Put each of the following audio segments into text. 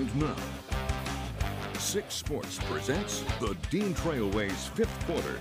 And now, Six Sports presents the Dean Trailways fifth quarter.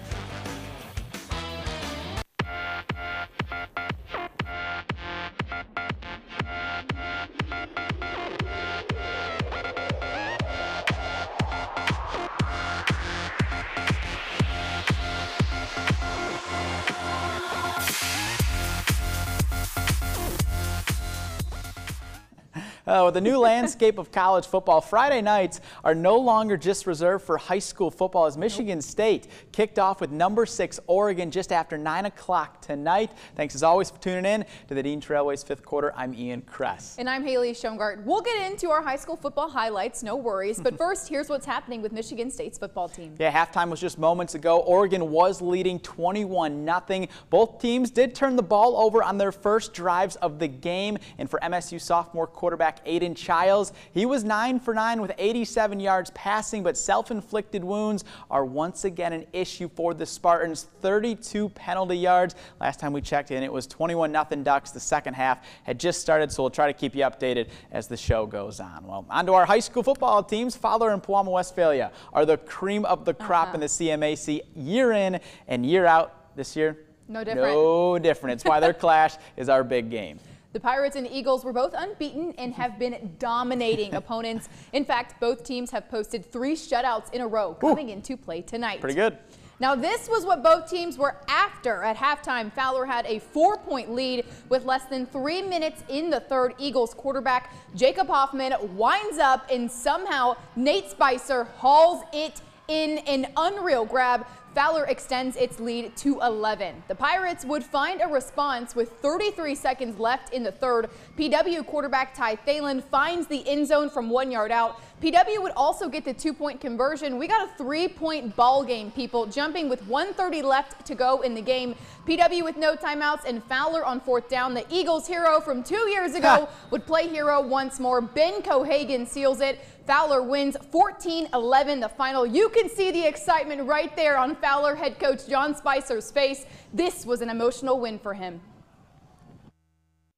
Uh, with the new landscape of college football, Friday nights are no longer just reserved for high school football as Michigan State kicked off with number six Oregon just after 9 o'clock tonight. Thanks as always for tuning in to the Dean Trailways fifth quarter. I'm Ian Kress. And I'm Haley Schongart. We'll get into our high school football highlights, no worries. But first, here's what's happening with Michigan State's football team. Yeah, halftime was just moments ago. Oregon was leading 21-0. Both teams did turn the ball over on their first drives of the game. And for MSU sophomore quarterback Aidan Chiles. He was 9 for 9 with 87 yards passing, but self-inflicted wounds are once again an issue for the Spartans. 32 penalty yards. Last time we checked in, it was 21-0 Ducks. The second half had just started, so we'll try to keep you updated as the show goes on. Well, on to our high school football teams. Fowler and Pewamo Westphalia are the cream of the crop uh -huh. in the CMAC year in and year out this year. No different. No different. It's why their clash is our big game. The Pirates and Eagles were both unbeaten and have been dominating opponents. In fact, both teams have posted three shutouts in a row coming Ooh, into play tonight. Pretty good. Now, this was what both teams were after. At halftime, Fowler had a four-point lead with less than three minutes in the third. Eagles quarterback Jacob Hoffman winds up and somehow Nate Spicer hauls it in an unreal grab Fowler extends its lead to 11. The Pirates would find a response with 33 seconds left in the third. PW quarterback Ty Thalen finds the end zone from one yard out. PW would also get the two-point conversion. We got a three-point ball game, people, jumping with 130 left to go in the game. PW with no timeouts and Fowler on fourth down. The Eagles hero from two years ago would play hero once more. Ben Cohagen seals it. Fowler wins 14-11 the final. You can see the excitement right there on Fowler head coach John Spicer's face. This was an emotional win for him.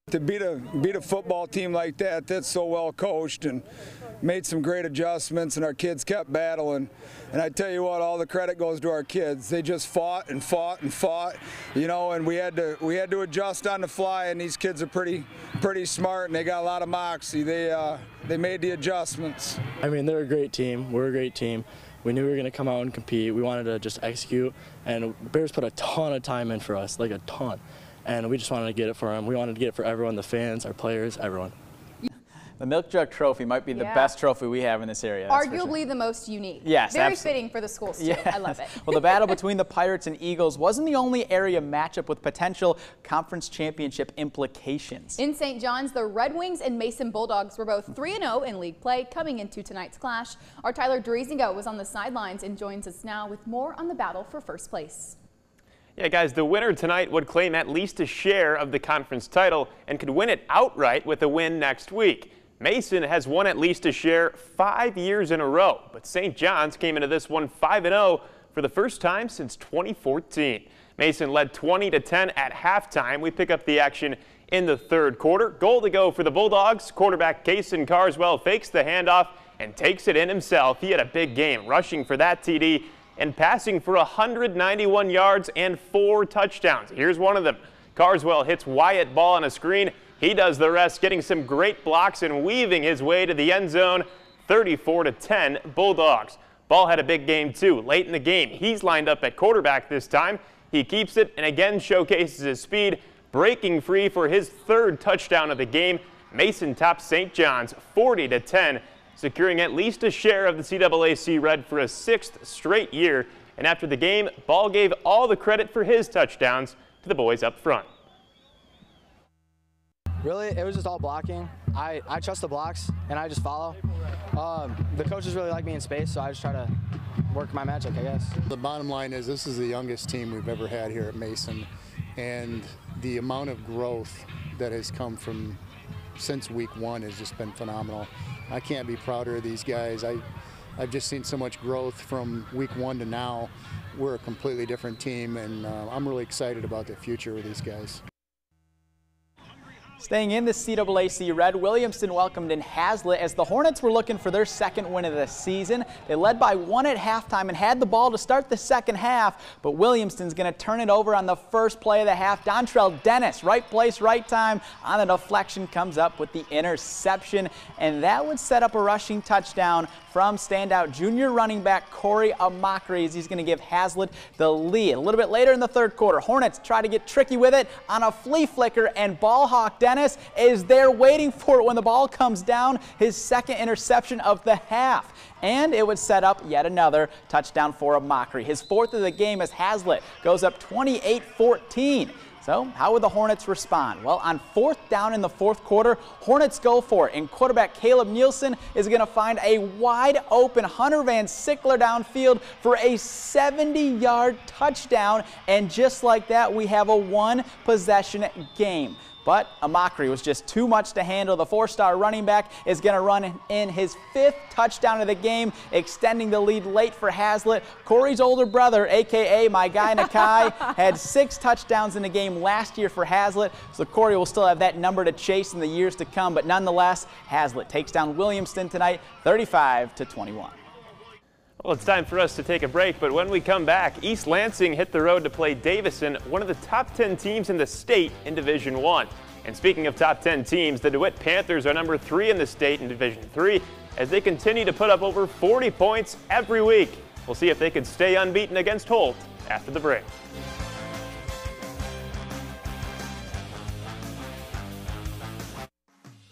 To beat a beat a football team like that, that's so well coached and made some great adjustments, and our kids kept battling. And I tell you what, all the credit goes to our kids. They just fought and fought and fought, you know. And we had to we had to adjust on the fly. And these kids are pretty pretty smart, and they got a lot of moxie. They uh, they made the adjustments. I mean, they're a great team. We're a great team. We knew we were going to come out and compete. We wanted to just execute, and Bears put a ton of time in for us, like a ton and we just wanted to get it for them. We wanted to get it for everyone, the fans, our players, everyone. The Milk Jug Trophy might be the yeah. best trophy we have in this area. Arguably sure. the most unique. Yes, Very absolutely. fitting for the schools, too. Yes. I love it. well, the battle between the Pirates and Eagles wasn't the only area matchup with potential conference championship implications. In St. John's, the Red Wings and Mason Bulldogs were both 3-0 in league play coming into tonight's clash. Our Tyler Dreesingo was on the sidelines and joins us now with more on the battle for first place. Yeah, guys, the winner tonight would claim at least a share of the conference title and could win it outright with a win next week. Mason has won at least a share five years in a row, but St. John's came into this one 5-0 for the first time since 2014. Mason led 20 to 10 at halftime. We pick up the action in the third quarter. Goal to go for the Bulldogs. Quarterback Kason Carswell fakes the handoff and takes it in himself. He had a big game rushing for that TD and passing for 191 yards and four touchdowns. Here's one of them. Carswell hits Wyatt Ball on a screen. He does the rest, getting some great blocks and weaving his way to the end zone. 34 to 10 Bulldogs. Ball had a big game too. Late in the game, he's lined up at quarterback this time. He keeps it and again showcases his speed, breaking free for his third touchdown of the game. Mason tops St. John's 40 to 10 securing at least a share of the CAAC Red for a sixth straight year. And after the game, Ball gave all the credit for his touchdowns to the boys up front. Really, it was just all blocking. I, I trust the blocks, and I just follow. Um, the coaches really like me in space, so I just try to work my magic, I guess. The bottom line is this is the youngest team we've ever had here at Mason, and the amount of growth that has come from since week one has just been phenomenal. I can't be prouder of these guys. I, I've just seen so much growth from week one to now. We're a completely different team, and uh, I'm really excited about the future with these guys. Staying in the CAAC Red, Williamston welcomed in Haslett as the Hornets were looking for their second win of the season. They led by one at halftime and had the ball to start the second half, but Williamston's going to turn it over on the first play of the half. Dontrell Dennis, right place, right time on the deflection, comes up with the interception, and that would set up a rushing touchdown from standout junior running back Corey Amakri as he's going to give Haslett the lead. A little bit later in the third quarter, Hornets try to get tricky with it on a flea flicker, and ball hawk Dennis is there waiting for it when the ball comes down, his second interception of the half. And it would set up yet another touchdown for Amakri. His fourth of the game as Haslett goes up 28 14. So how would the Hornets respond? Well, on fourth down in the fourth quarter, Hornets go for it, and quarterback Caleb Nielsen is going to find a wide open Hunter Van Sickler downfield for a 70-yard touchdown, and just like that, we have a one-possession game. But Amakri was just too much to handle. The four-star running back is going to run in his fifth touchdown of the game, extending the lead late for Haslett. Corey's older brother, a.k.a. my guy Nakai, had six touchdowns in the game last year for Haslett, so Corey will still have that number to chase in the years to come. But nonetheless, Haslett takes down Williamston tonight, 35 to 21. Well, it's time for us to take a break, but when we come back, East Lansing hit the road to play Davison, one of the top 10 teams in the state in Division 1. And speaking of top 10 teams, the DeWitt Panthers are number 3 in the state in Division 3 as they continue to put up over 40 points every week. We'll see if they can stay unbeaten against Holt after the break.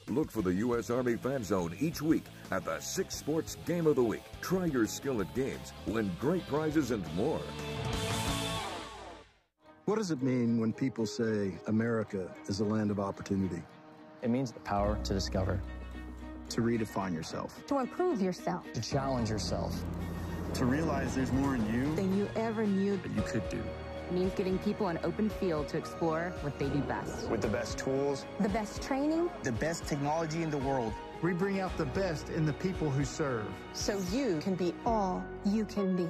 Look for the U.S. Army Fan Zone each week at the Six Sports Game of the Week. Try your skill at games, win great prizes, and more. What does it mean when people say America is a land of opportunity? It means the power to discover, to redefine yourself, to improve yourself, to challenge yourself, to realize there's more in you than you ever knew that you could do It means getting people an open field to explore what they do best. With the best tools, the best training, the best technology in the world. We bring out the best in the people who serve. So you can be all you can be.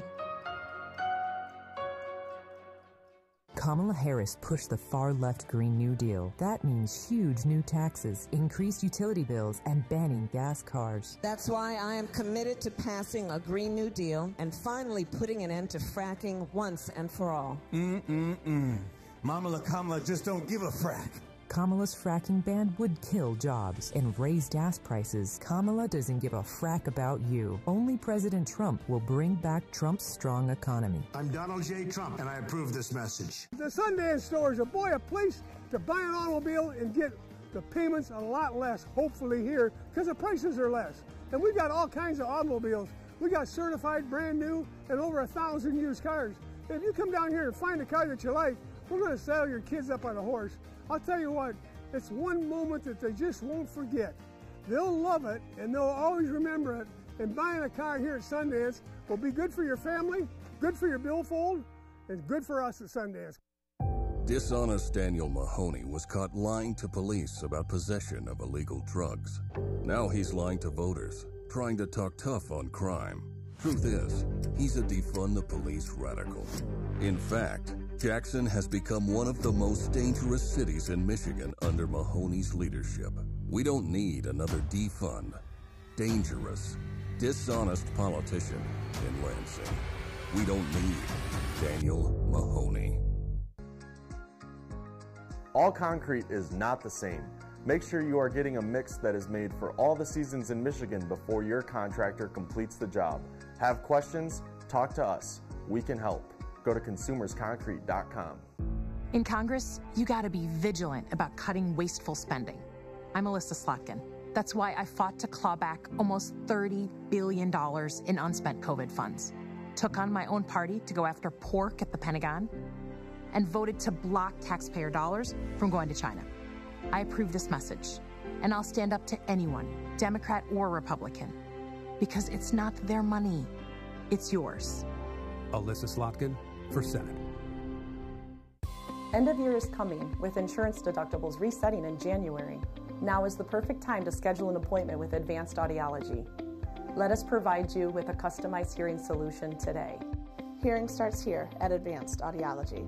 Kamala Harris pushed the far left Green New Deal. That means huge new taxes, increased utility bills, and banning gas cars. That's why I am committed to passing a Green New Deal and finally putting an end to fracking once and for all. Mm-mm-mm. Mama Kamala just don't give a frack. Kamala's fracking ban would kill jobs and raise gas prices. Kamala doesn't give a frack about you. Only President Trump will bring back Trump's strong economy. I'm Donald J. Trump, and I approve this message. The Sundance store is a boy a place to buy an automobile and get the payments a lot less, hopefully here, because the prices are less. And we've got all kinds of automobiles. We got certified brand new and over a thousand used cars. If you come down here and find a car that you like, we're going to saddle your kids up on a horse I'll tell you what, it's one moment that they just won't forget. They'll love it and they'll always remember it. And buying a car here at Sundance will be good for your family, good for your billfold, and good for us at Sundance. Dishonest Daniel Mahoney was caught lying to police about possession of illegal drugs. Now he's lying to voters, trying to talk tough on crime. Truth is, he's a defund the police radical. In fact, Jackson has become one of the most dangerous cities in Michigan under Mahoney's leadership. We don't need another defund, dangerous, dishonest politician in Lansing. We don't need Daniel Mahoney. All concrete is not the same. Make sure you are getting a mix that is made for all the seasons in Michigan before your contractor completes the job. Have questions? Talk to us. We can help. Go to consumersconcrete.com. In Congress, you got to be vigilant about cutting wasteful spending. I'm Elissa Slotkin. That's why I fought to claw back almost $30 billion in unspent COVID funds, took on my own party to go after pork at the Pentagon, and voted to block taxpayer dollars from going to China. I approve this message, and I'll stand up to anyone, Democrat or Republican, because it's not their money, it's yours. Elissa Slotkin, for Senate. End of year is coming, with insurance deductibles resetting in January. Now is the perfect time to schedule an appointment with Advanced Audiology. Let us provide you with a customized hearing solution today. Hearing starts here at Advanced Audiology.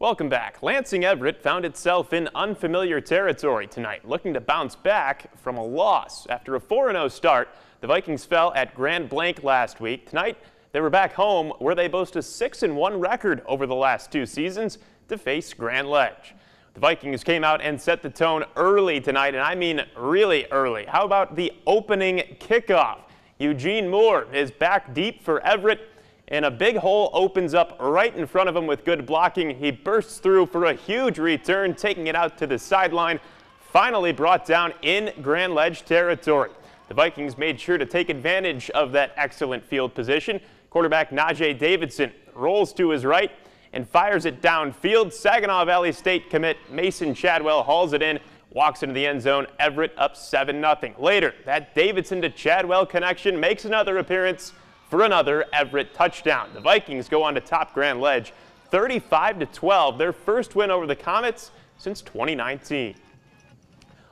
Welcome back. Lansing Everett found itself in unfamiliar territory tonight, looking to bounce back from a loss. After a 4-0 start, the Vikings fell at Grand Blanc last week. Tonight, they were back home where they boast a 6-1 record over the last two seasons to face Grand Ledge. The Vikings came out and set the tone early tonight, and I mean really early. How about the opening kickoff? Eugene Moore is back deep for Everett, and a big hole opens up right in front of him with good blocking. He bursts through for a huge return, taking it out to the sideline, finally brought down in Grand Ledge territory. The Vikings made sure to take advantage of that excellent field position. Quarterback Najee Davidson rolls to his right, and fires it downfield. Saginaw Valley State commit Mason Chadwell hauls it in, walks into the end zone. Everett up 7 0. Later, that Davidson to Chadwell connection makes another appearance for another Everett touchdown. The Vikings go on to top Grand Ledge 35 12, their first win over the Comets since 2019.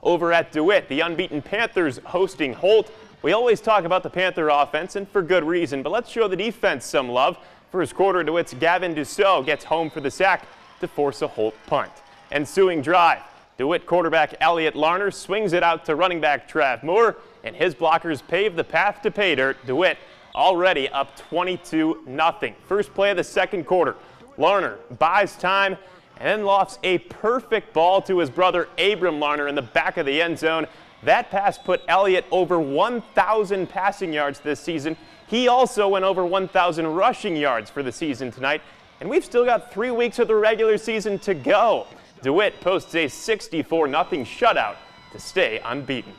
Over at DeWitt, the unbeaten Panthers hosting Holt. We always talk about the Panther offense, and for good reason, but let's show the defense some love. First quarter, DeWitt's Gavin Dussault gets home for the sack to force a Holt punt. Ensuing drive, DeWitt quarterback Elliot Larner swings it out to running back Trav Moore, and his blockers pave the path to pay dirt. DeWitt already up 22 0 First play of the second quarter. Larner buys time and then lofts a perfect ball to his brother Abram Larner in the back of the end zone. That pass put Elliott over 1,000 passing yards this season he also went over 1,000 rushing yards for the season tonight, and we've still got three weeks of the regular season to go. DeWitt posts a 64 0 shutout to stay unbeaten.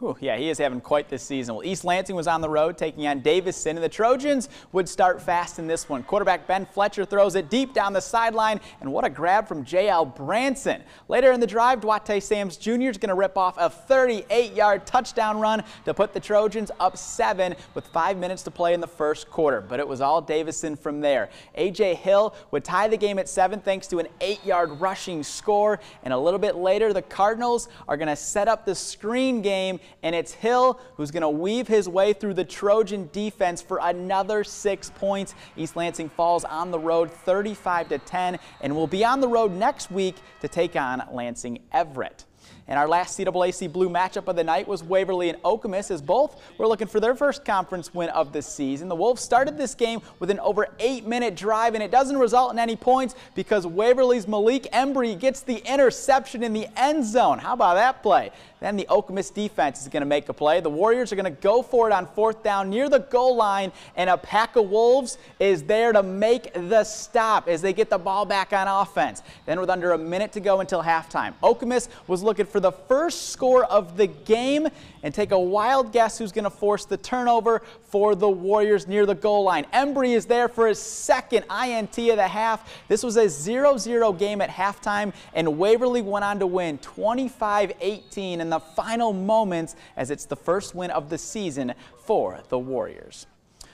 Whew, yeah, he is having quite this season. Well, East Lansing was on the road taking on Davison, and the Trojans would start fast in this one. Quarterback Ben Fletcher throws it deep down the sideline, and what a grab from J.L. Branson. Later in the drive, Duarte Sams Jr. is going to rip off a 38-yard touchdown run to put the Trojans up seven with five minutes to play in the first quarter. But it was all Davison from there. A.J. Hill would tie the game at seven thanks to an eight-yard rushing score, and a little bit later, the Cardinals are going to set up the screen game and it's Hill who's going to weave his way through the Trojan defense for another six points. East Lansing falls on the road 35 to 10 and will be on the road next week to take on Lansing Everett. And our last CAAC Blue matchup of the night was Waverly and Okemos as both were looking for their first conference win of the season. The Wolves started this game with an over eight minute drive and it doesn't result in any points because Waverly's Malik Embry gets the interception in the end zone. How about that play? Then the Okemos defense is going to make a play. The Warriors are going to go for it on fourth down near the goal line, and a pack of Wolves is there to make the stop as they get the ball back on offense. Then with under a minute to go until halftime, Okemos was looking for the first score of the game and take a wild guess who's going to force the turnover for the Warriors near the goal line. Embry is there for his second INT of the half. This was a 0-0 game at halftime, and Waverly went on to win 25-18 in the final moments as it's the first win of the season for the Warriors.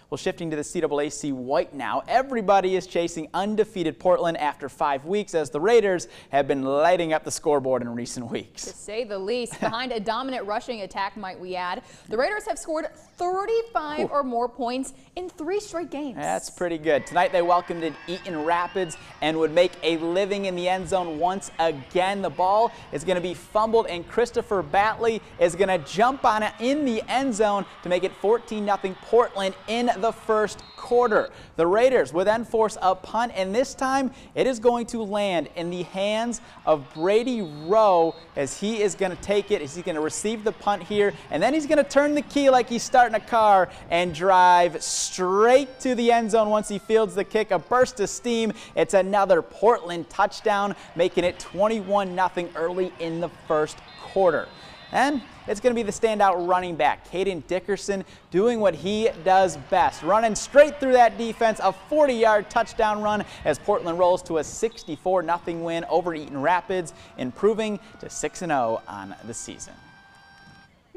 Well, shifting to the CAAC White now, everybody is chasing undefeated Portland after five weeks as the Raiders have been lighting up the scoreboard in recent weeks. To say the least, behind a dominant rushing attack, might we add, the Raiders have scored 35 Ooh. or more points in three straight games. That's pretty good. Tonight they welcomed in Eaton Rapids and would make a living in the end zone once again. The ball is going to be fumbled and Christopher Batley is going to jump on it in the end zone to make it 14-0 Portland in the first quarter. The Raiders would then force a punt, and this time it is going to land in the hands of Brady Rowe as he is going to take it, he's going to receive the punt here, and then he's going to turn the key like he's starting a car and drive straight to the end zone once he fields the kick. A burst of steam. It's another Portland touchdown, making it 21-0 early in the first quarter. And it's going to be the standout running back, Caden Dickerson, doing what he does best, running straight through that defense, a 40-yard touchdown run as Portland rolls to a 64-0 win over Eaton Rapids, improving to 6-0 on the season.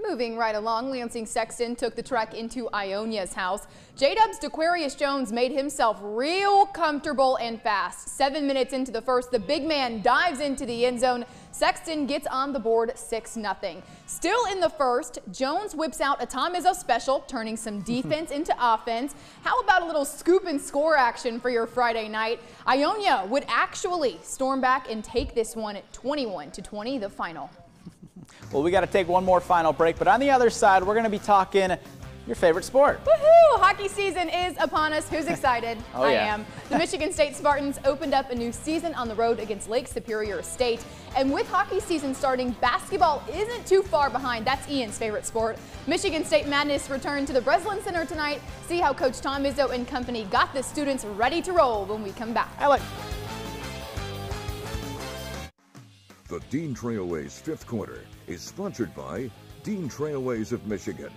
Moving right along, Lansing Sexton took the trek into Ionia's house. J-Dub's Dequarius Jones made himself real comfortable and fast. Seven minutes into the first, the big man dives into the end zone, Sexton gets on the board 6-0. Still in the first, Jones whips out a Tom Izzo special, turning some defense into offense. How about a little scoop and score action for your Friday night? Ionia would actually storm back and take this one at 21 to 20, the final. Well, we got to take one more final break, but on the other side, we're going to be talking your favorite sport. Woohoo! Hockey season is upon us. Who's excited? oh, I yeah. am. The Michigan State Spartans opened up a new season on the road against Lake Superior State. And with hockey season starting, basketball isn't too far behind. That's Ian's favorite sport. Michigan State Madness returned to the Breslin Center tonight. See how Coach Tom Izzo and company got the students ready to roll when we come back. I like. The Dean Trailways fifth quarter is sponsored by Dean Trailways of Michigan.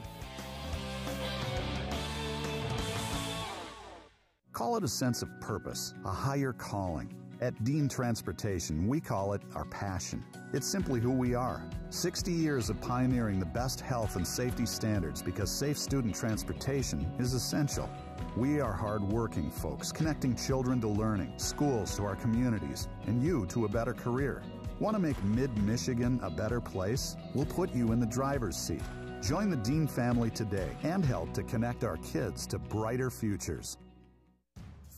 Call it a sense of purpose, a higher calling. At Dean Transportation, we call it our passion. It's simply who we are. 60 years of pioneering the best health and safety standards because safe student transportation is essential. We are hardworking folks, connecting children to learning, schools to our communities, and you to a better career. Want to make Mid Michigan a better place? We'll put you in the driver's seat. Join the Dean family today and help to connect our kids to brighter futures.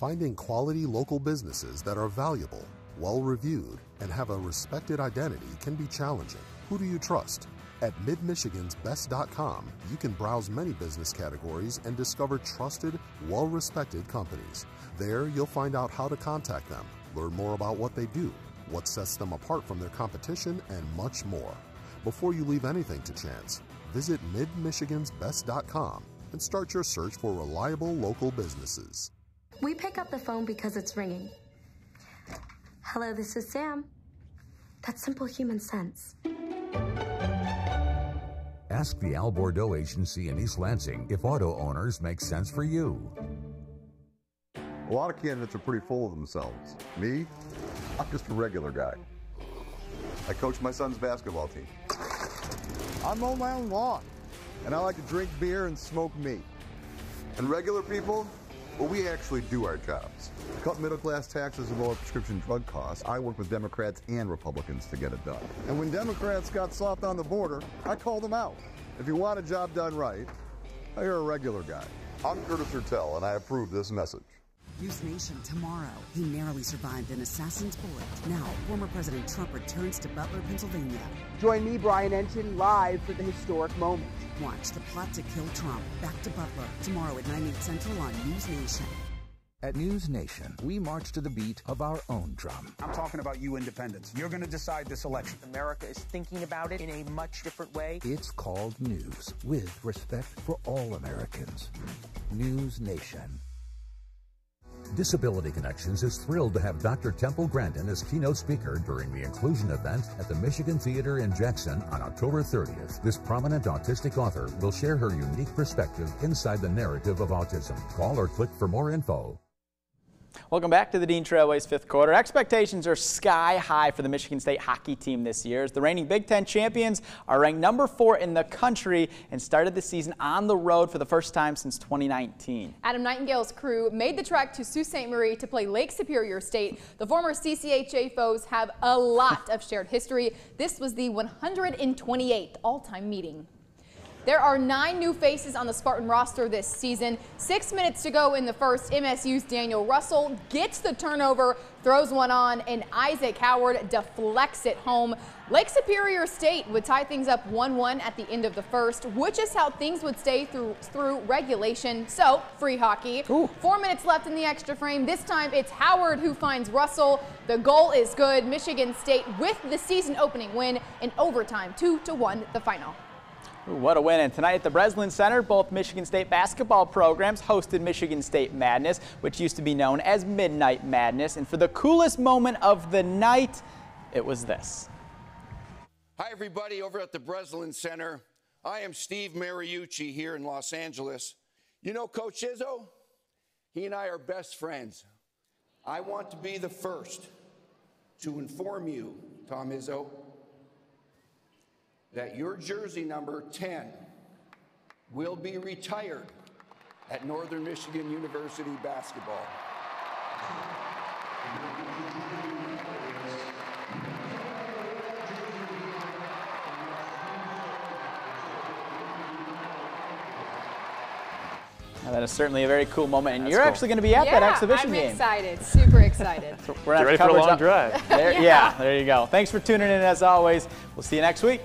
Finding quality local businesses that are valuable, well reviewed, and have a respected identity can be challenging. Who do you trust? At MidMichigansBest.com, you can browse many business categories and discover trusted, well respected companies. There, you'll find out how to contact them, learn more about what they do, what sets them apart from their competition, and much more. Before you leave anything to chance, visit MidMichigansBest.com and start your search for reliable local businesses. We pick up the phone because it's ringing. Hello, this is Sam. That's simple human sense. Ask the Al Bordeaux Agency in East Lansing if Auto-Owners make sense for you. A lot of candidates are pretty full of themselves. Me, I'm just a regular guy. I coach my son's basketball team. I mow my own lawn. And I like to drink beer and smoke meat. And regular people, well, we actually do our jobs. Cut middle class taxes and lower prescription drug costs. I work with Democrats and Republicans to get it done. And when Democrats got soft on the border, I called them out. If you want a job done right, hire a regular guy. I'm Curtis Hertel, and I approve this message. NewsNation tomorrow. He narrowly survived an assassin's bullet. Now, former President Trump returns to Butler, Pennsylvania. Join me, Brian Entin, live for the historic moment. Watch the plot to kill Trump. Back to Butler tomorrow at 9, 8 central on NewsNation. At News Nation, we march to the beat of our own drum. I'm talking about you independents. You're going to decide this election. America is thinking about it in a much different way. It's called news with respect for all Americans. NewsNation. Disability Connections is thrilled to have Dr. Temple Grandin as keynote speaker during the inclusion event at the Michigan Theater in Jackson on October 30th. This prominent autistic author will share her unique perspective inside the narrative of autism. Call or click for more info. Welcome back to the Dean Trailways fifth quarter. Expectations are sky high for the Michigan State hockey team this year as the reigning Big Ten champions are ranked number four in the country and started the season on the road for the first time since 2019. Adam Nightingale's crew made the trek to Sault Ste. Marie to play Lake Superior State. The former CCHA foes have a lot of shared history. This was the 128th all-time meeting. There are nine new faces on the Spartan roster this season. Six minutes to go in the first. MSU's Daniel Russell gets the turnover, throws one on, and Isaac Howard deflects it home. Lake Superior State would tie things up 1-1 at the end of the first, which is how things would stay through through regulation. So, free hockey. Ooh. Four minutes left in the extra frame. This time it's Howard who finds Russell. The goal is good. Michigan State with the season opening win in overtime, 2 to 1 the final. What a win. And tonight at the Breslin Center, both Michigan State basketball programs hosted Michigan State Madness, which used to be known as Midnight Madness. And for the coolest moment of the night, it was this. Hi, everybody, over at the Breslin Center. I am Steve Mariucci here in Los Angeles. You know Coach Izzo? He and I are best friends. I want to be the first to inform you, Tom Izzo, that your jersey number 10 will be retired at Northern Michigan University basketball. Now that is certainly a very cool moment, and That's you're cool. actually going to be at yeah, that exhibition I'm game. I'm excited, super excited. We're ready for a long up. drive. There, yeah. yeah, there you go. Thanks for tuning in as always. We'll see you next week.